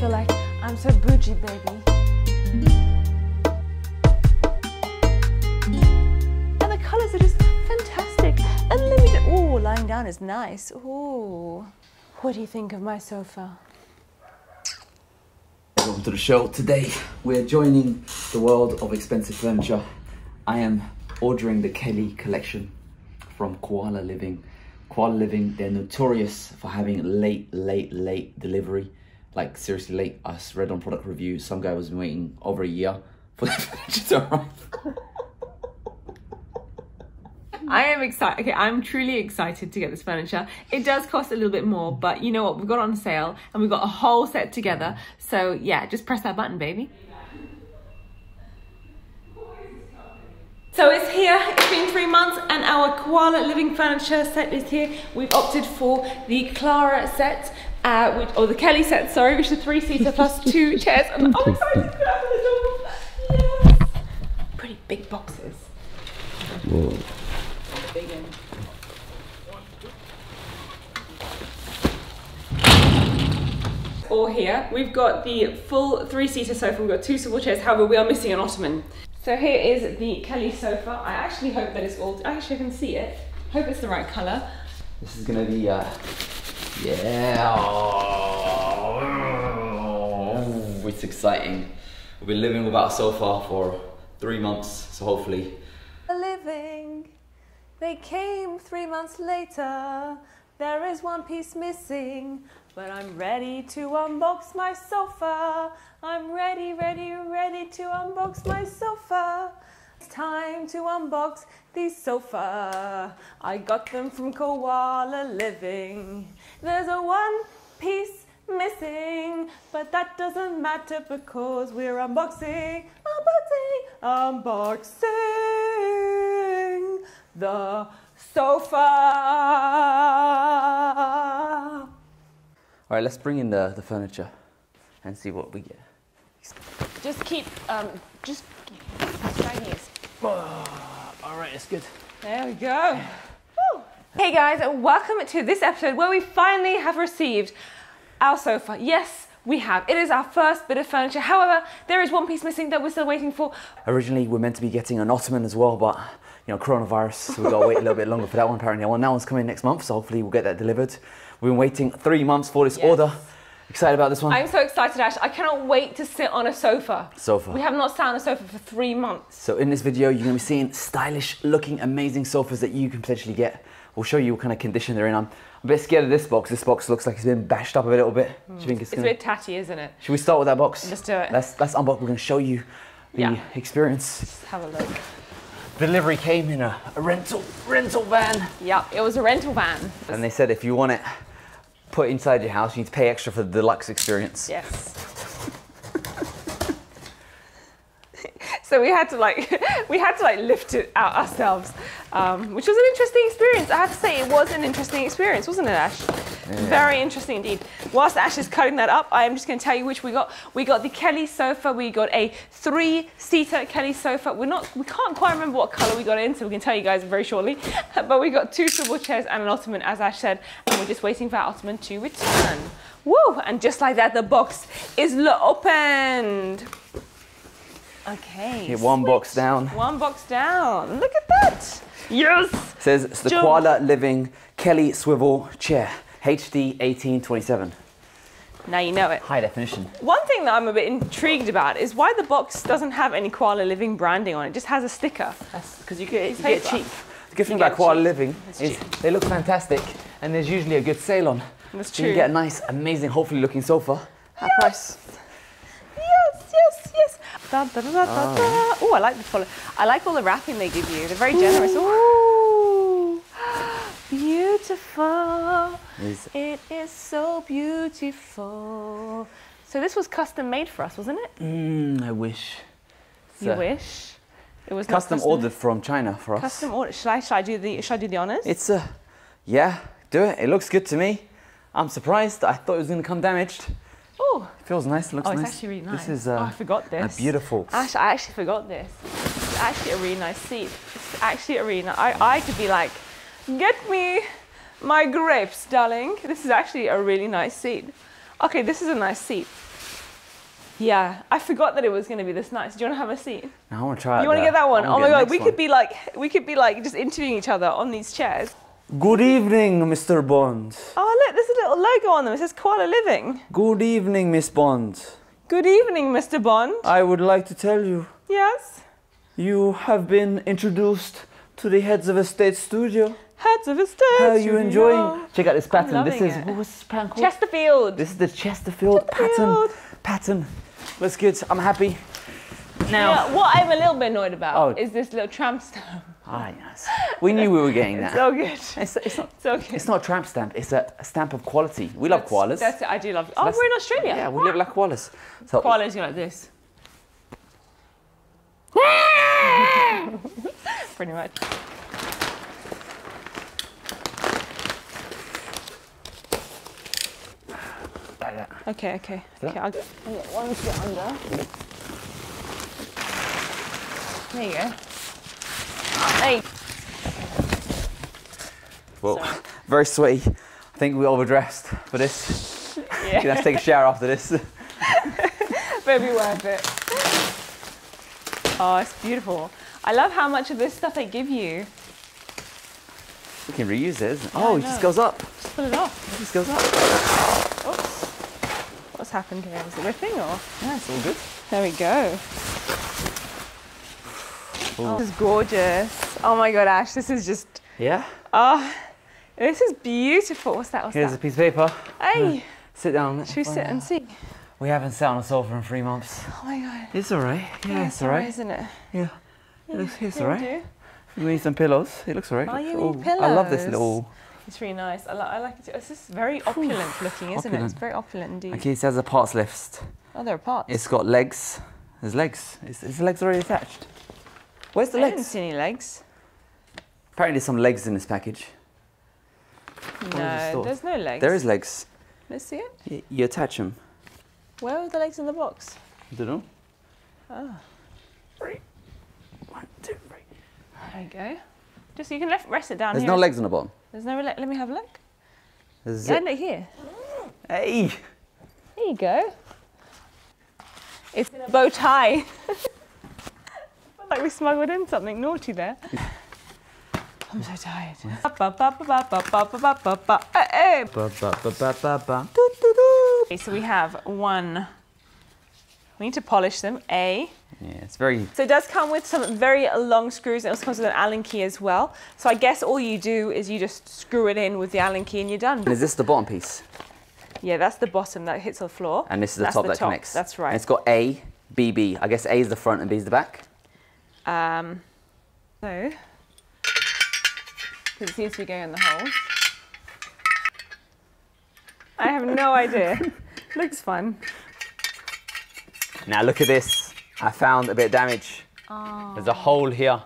feel like I'm so bougie, baby. And the colors are just fantastic. Unlimited. Ooh, lying down is nice. Ooh. What do you think of my sofa? Welcome to the show. Today we're joining the world of expensive furniture. I am ordering the Kelly collection from Koala Living. Koala Living, they're notorious for having late, late, late delivery. Like seriously late. I read on product reviews, some guy was waiting over a year for the furniture to arrive. I am excited. Okay, I'm truly excited to get this furniture. It does cost a little bit more, but you know what? We've got on sale and we've got a whole set together. So yeah, just press that button, baby. So it's here, it's been three months and our Koala Living Furniture set is here. We've opted for the Clara set, uh, which, or the Kelly set, sorry, which is a three-seater plus two chairs. And I'm excited to open this up. Yes! Pretty big boxes. Whoa. Big one. All here, we've got the full three-seater sofa. We've got two swivel chairs. However, we are missing an ottoman. So here is the Kelly sofa. I actually hope that it's all. I actually, I can see it. Hope it's the right color. This is gonna be, uh, yeah. Oh, it's exciting. We've been living without a sofa for three months, so hopefully Living. They came three months later. There is one piece missing, but I'm ready to unbox my sofa. I'm ready, ready, ready to unbox my sofa. It's time to unbox the sofa. I got them from Koala Living. There's a one piece missing, but that doesn't matter because we're unboxing, unboxing, unboxing the sofa. All right, let's bring in the, the furniture and see what we get. Just keep, um, just dragging it. All right, it's good. There we go. Woo. Hey guys, welcome to this episode where we finally have received our sofa. Yes, we have. It is our first bit of furniture. However, there is one piece missing that we're still waiting for. Originally, we're meant to be getting an ottoman as well, but you know, coronavirus, so we've got to wait a little bit longer for that one apparently. Well, that one's coming next month, so hopefully we'll get that delivered. We've been waiting three months for this Yes. order. Excited about this one? I'm so excited, Ash. I cannot wait to sit on a sofa. Sofa. We have not sat on a sofa for three months. So in this video, you're gonna be seeing stylish looking, amazing sofas that you can potentially get. We'll show you what kind of condition they're in. I'm a bit scared of this box. This box looks like it's been bashed up a little bit. Do you hmm. think it's It's a gonna... bit tatty, isn't it? Should we start with that box? Let's do it. Let's, let's unbox. We're gonna show you the Yeah. experience. Let's have a look. Delivery came in a, a rental rental van. Yep, it was a rental van. And they said if you want it put inside your house, you need to pay extra for the deluxe experience. Yes. so we had to like we had to like lift it out ourselves, um, which was an interesting experience. I have to say it was an interesting experience, wasn't it, Ash? Very interesting indeed. Whilst Ash is cutting that up, I am just going to tell you which we got. We got the Kelly sofa. We got a three-seater Kelly sofa. We're not, we can't quite remember what color we got it in, so we can tell you guys very shortly. But we got two swivel chairs and an ottoman, as Ash said, and we're just waiting for our ottoman to return. Woo! And just like that, the box is opened. Okay. Get one box down. One box down. Look at that. Yes. says it's the Jump. Koala Living Kelly Swivel Chair, HD 1827. Now you know it. High definition. One thing that I'm a bit intrigued about is why the box doesn't have any Koala Living branding on it. It just has a sticker. Because you get, you get cheap. The good thing You about Koala cheap. Living It's is cheap. they look fantastic and there's usually a good sale on. That's So you get a nice, amazing, hopefully looking sofa at price. Yes, yes, yes. Da, da, da, da, Ah. da. Oh, I like the follow. I like all the wrapping they give you. They're very generous. Ooh, beautiful. Is- It is so beautiful. So this was custom made for us, wasn't it? Mm, I wish. You a wish. It was not Custom ordered from China for us. Custom order. Should I? Should I do the? Should I do the honors? It's a, yeah, do it. It looks good to me. I'm surprised. I thought it was going to come damaged. Oh, Feels nice. Looks oh, it's nice. actually really nice. This is oh, I forgot a this. beautiful. Actually, I actually forgot this. It's actually a really nice seat. It's actually a really nice. I, I could be like, get me my grapes, darling. This is actually a really nice seat. Okay, this is a nice seat. Yeah, I forgot that it was going to be this nice. Do you want to have a seat? I want to try. It. You want to get that one? Oh my god, we could be like we could be like just interviewing each other on these chairs. Good evening, Mr. Bond. Oh look, there's a little logo on them. It says Koala Living. Good evening, Miss Bond. Good evening, Mr. Bond. I would like to tell you, Yes. you have been introduced to the Heads of Estate studio. Heads of. How are you enjoying? Check out this pattern. This is it. what was this pattern called? Chesterfield. This is the Chesterfield, pattern. Chesterfield. Pattern. Looks good. I'm happy. Now, Yeah, what I'm a little bit annoyed about Oh. is this little tramp stamp. ah, yes. We knew we were getting that. so good. It's, it's not. So good. It's not a tramp stamp. It's a, a stamp of quality. We love koalas. That's it. I do love. oh, that's- we're in Australia. Yeah, we live like koalas. So Koalas go like this. Pretty much. Like that. Okay, okay. Okay, I'll get, I'll get one foot under. There you go. Hey. Well, Sorry. very sweaty. I think we overdressed for this. Yeah. Gonna have to take a shower after this. Be worth it. Oh, it's beautiful. I love how much of this stuff they give you. We can reuse it, isn't it? I Oh, it just goes up. Just pull it off. It just goes up. Oops. Happened here? Is it ripping or? Yeah, it's all good. There we go. Oh, this is gorgeous. Oh my god, Ash, this is just. Yeah. Oh, this is beautiful. What's that? What's Here's a piece of paper. Hey, hmm. Sit down. should we sit and see? We haven't sat on a sofa in three months. Oh my god. It's alright. Yeah, it's alright. Isn't it? Yeah. It looks, it's alright. do. We need some pillows. It looks alright. Oh, you Oh, need I love this little. It's really nice. I, li- I like it. Too. It's just very opulent looking, isn't it? It's very opulent indeed. Okay, it has a parts list. Oh, there are parts. It's got legs. There's legs. Is, is the legs already attached? Where's the I didn't legs? see any legs. Apparently, there's some legs in this package. No, there's no legs. There is legs. Let's see it. Y- you attach them. Where are the legs in the box? I don't know. Oh, Three. One, two, three. there you go. Just you can left, rest it down There's here. no legs on the bottom. There's no leg. Let me have a look. There's Yeah, look here. Hey! There you go. It's in a bow tie. Like we smuggled in something naughty there. I'm so tired. Eh, eh. Okay, so we have one. We need to polish them. A. Yeah, it's very. So it does come with some very long screws. It also comes with an Allen key as well. So I guess all you do is you just screw it in with the Allen key and you're done. And is this the bottom piece? Yeah, that's the bottom that hits the floor. And this is the That's top the that top, connects. that's And right. it's got A, B, B. I guess A is the front and B is the back. Um, so, because it seems to be going in the hole. I have no idea. Looks fun. Now look at this. I found a bit of damage. There's a oh. hole here.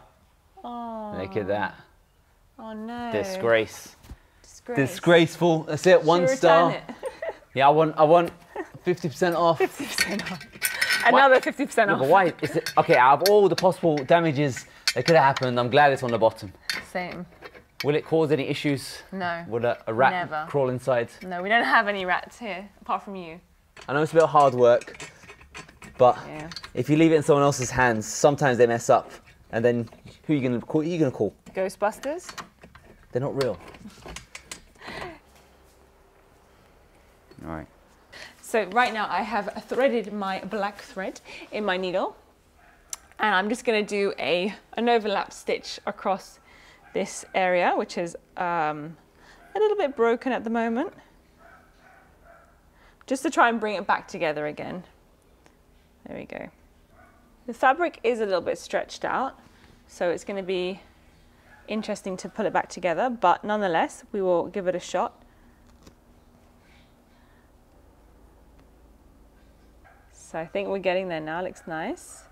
Oh, Look at that. oh no. Disgrace. Disgrace. Disgraceful. That's it. One Should we star. it? Yeah, I want. I want 50% off. 50% off. Another 50% off. but why? Is it, okay, out of all the possible damages that could have happened, I'm glad it's on the bottom. Same. Will it cause any issues? No. Will a, a rat Never. crawl inside? No, we don't have any rats here, apart from you. I know it's a bit of hard work, but Yeah. if you leave it in someone else's hands, sometimes they mess up, and then who are you gonna call? Who are you gonna call? Ghostbusters? They're not real. All right. So right now I have threaded my black thread in my needle and I'm just going to do a an overlap stitch across this area which is um, a little bit broken at the moment just to try and bring it back together again. There we go. The fabric is a little bit stretched out so it's going to be interesting to pull it back together but nonetheless we will give it a shot. So I think we're getting there now. Looks nice.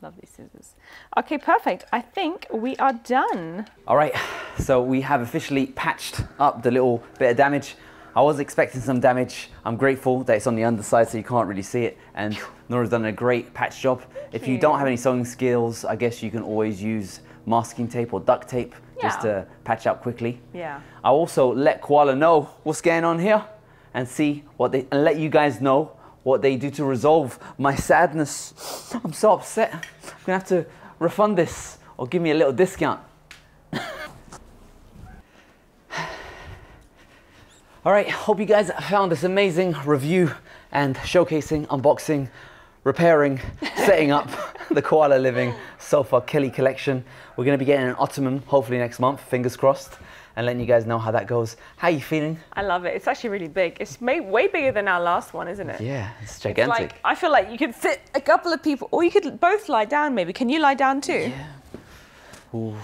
Love these scissors. Okay, perfect. I think we are done. All right, so we have officially patched up the little bit of damage. I was expecting some damage. I'm grateful that it's on the underside so you can't really see it. And Nora's done a great patch job. If you don't have any sewing skills, I guess you can always use masking tape or duct tape just to patch up quickly. Yeah. I also let Koala know what's going on here and see what they and let you guys know what they do to resolve my sadness. I'm so upset. I'm gonna have to refund this or give me a little discount. All right, hope you guys found this amazing review and showcasing, unboxing, repairing, setting up the Koala Living Sofa Kelly collection. We're gonna be getting an ottoman hopefully next month, fingers crossed, and letting you guys know how that goes. How are you feeling? I love it. It's actually really big. It's way bigger than our last one, isn't it? Yeah, it's It's gigantic. like I feel like you could fit a couple of people, or you could both lie down. Maybe can you lie down too? Ooh,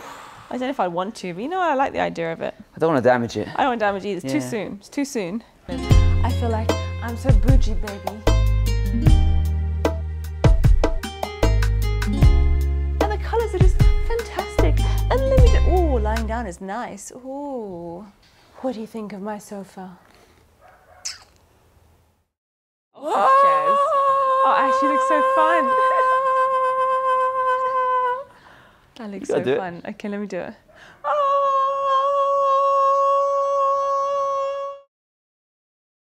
I don't know if I want to, but you know I like the idea of it. I don't want to damage it. I don't want to damage either. It's too soon. It's too soon. I feel like I'm so bougie, baby. And the colours are just fantastic. And let. Oh, lying down is nice. Oh, what do you think of my sofa? Oh, Jez. Oh, Ash, you look so fun. That looks so fun. Okay, let me do it.